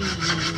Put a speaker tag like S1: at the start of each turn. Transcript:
S1: Mm-hmm.